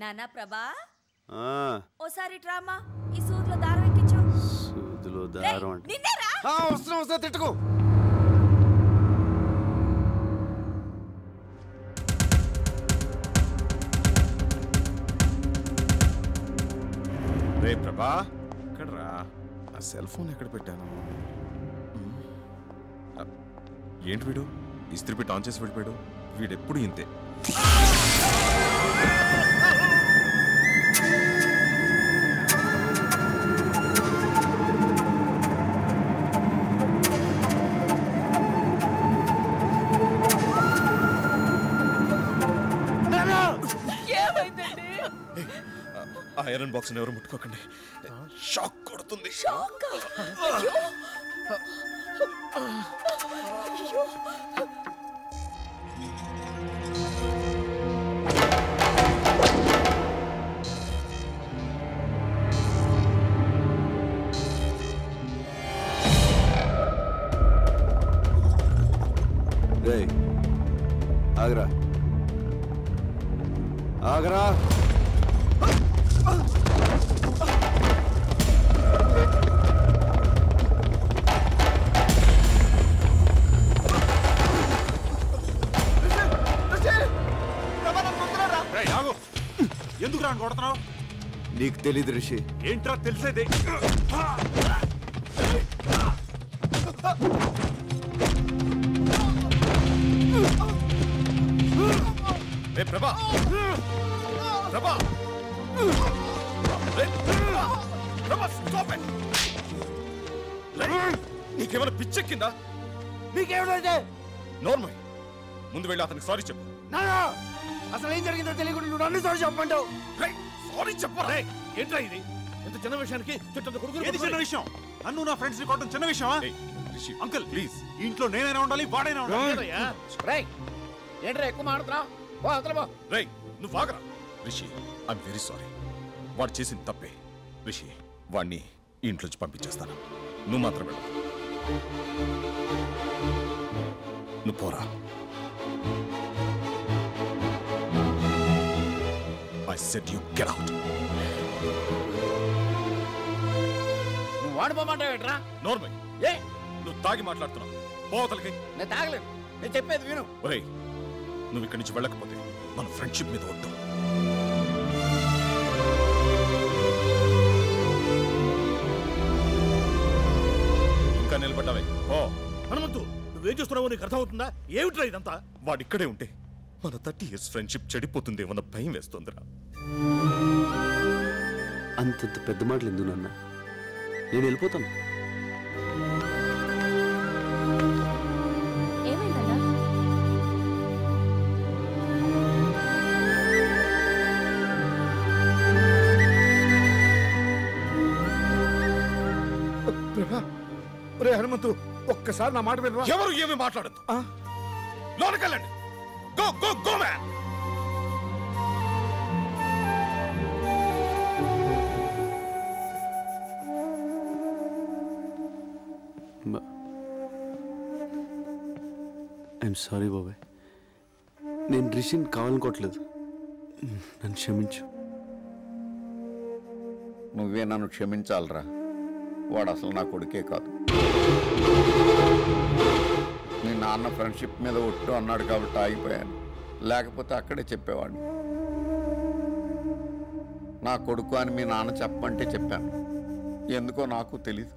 నానా ప్రభా? ఆ, ఓసారి డ్రామా ఈ సూదిలో దారం ఎక్కించు. సూదిలో దారం అంట. నిన్నేరా ఆ, వస్తున్నా వస్తున్నా తిట్టుకో. రే ప్రభా ఎక్కడరా ఆ సెల్ ఫోన్ ఎక్కడ పెట్టాను? ఏంటి వీడు? ఇస్త్రీ పెట్టి ఆన్ చేసి వెళ్ళిపోయాడు వీడెప్పుడు ఇంతే? ఆ ఐరన్ బాక్స్ ఎవరు ముట్టుకోకండి. షాక్ కొడుతుంది. రేయ్ ఆగరా. ఆగరా. ఎందుకు రాను కొడుతున్నావు? నీకు తెలీదు రిషి. ఏంట్రా తెలిసేది? ప్రభా ప్రభా. నీకేమైనా పిచ్చెక్కిందా? నీకేమిటైతే? నోర్మల్ ముందు వెళ్ళి అతనికి సారీ చెప్పు. నానా అసలు ఏం జరిగిందో తెలియకుండా నువ్వు అన్ని సార్లు చెప్పంటావు సారీ చెప్పరా? రేయ్, ఏంట్రా ఇది? ఇంత చిన్న విషయానికి చుట్టూ ఏది చిన్న విషయం? నన్ను నా ఫ్రెండ్స్ని కొట్టడం చిన్న విషయమా? రిషి అంకుల్ ప్లీజ్ ఇంట్లో నేనైనా ఉండాలి వాడైనా ఉండాలి. రేయ్ ఏంట్రా ఎక్కువ మాడుతున్నావు రేయ్ నువ్వు ఆగరా. రిషి ఐఎమ్ వెరీ సారీ వాడు చేసింది తప్పే. రిషి వాడిని ఇంట్లోంచి పంపించేస్తాను. నువ్వు మాత్రం వెళ్ళు నువ్వు పోరా. I said you get out నువ్వు వాడిపోమంటావు ఏంట్రా? నోర్మల్ ఏ? నువ్వు తాగి మాట్లాడుతున్నావు. పోతలకి నేను తాగలేను. నేను చెప్పేది విను. ఒరేయ్ నువ్వు ఇక్కడి నుంచి వెళ్ళకపోతే మన ఫ్రెండ్షిప్ మీద ఒట్టు. నిలబడ్డావే. ఓ హనుమంతు నువ్వేం చూస్తున్నావో నీకు అర్థమవుతుందా? ఏమిట్రా ఇదంతా? వాడు ఇక్కడే ఉంటే మన థర్టీ ఇయర్స్ ఫ్రెండ్షిప్ చెడిపోతుందేమన్న భయం వేస్తుందిరా. అంతంత పెద్ద మాటలు ఎందుకు నాన్న? నేను వెళ్ళిపోతాను. రే హనుమంతు ఒక్కసారి నా మాట వినరా? ఎవరు ఏమి మాట్లాడద్దు. లోనకెళ్ళండి. Go go go man. I'm sorry బాబాయ్. నేను రిషిని కావాలనుకోవట్లేదు. నన్ను క్షమించు. నువ్వే నన్ను క్షమించాలరా. వాడు అసలు నా కొడుకే కాదు. మీ నాన్న ఫ్రెండ్షిప్ మీద ఒట్టు అన్నాడు కాబట్టి ఆగిపోయాను. లేకపోతే అక్కడే చెప్పేవాడిని నా కొడుకు అని మీ నాన్న చెప్పమంటే చెప్పాను. ఎందుకో నాకు తెలీదు.